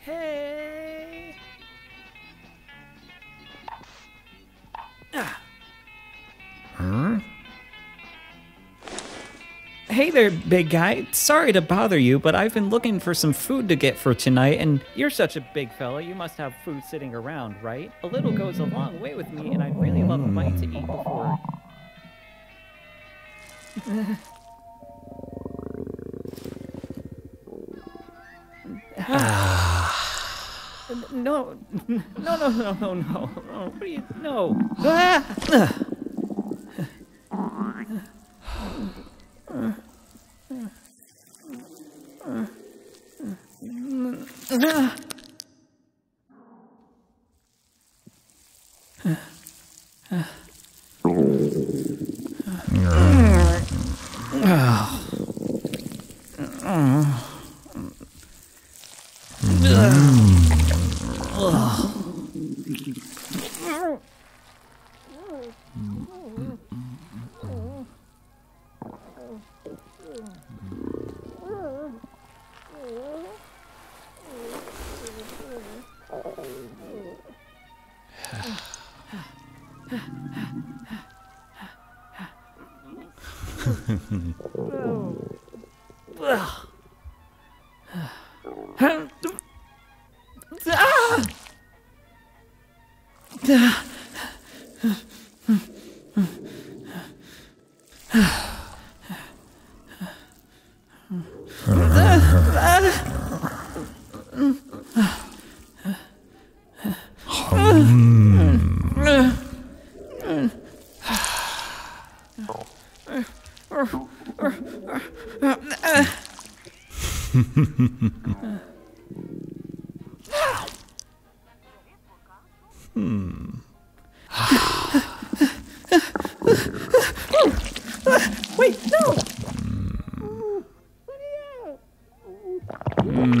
hey. Huh? Hey there, big guy. Sorry to bother you, but I've been looking for some food to get for tonight, and you're such a big fella, you must have food sitting around, right? A little goes a long way with me, and I'd really love a bite to eat before Ah. no, no, no, no, no, no. What are you? No. Ah! Mm-hmm. Ah! Hmm. Wait, no! Mm.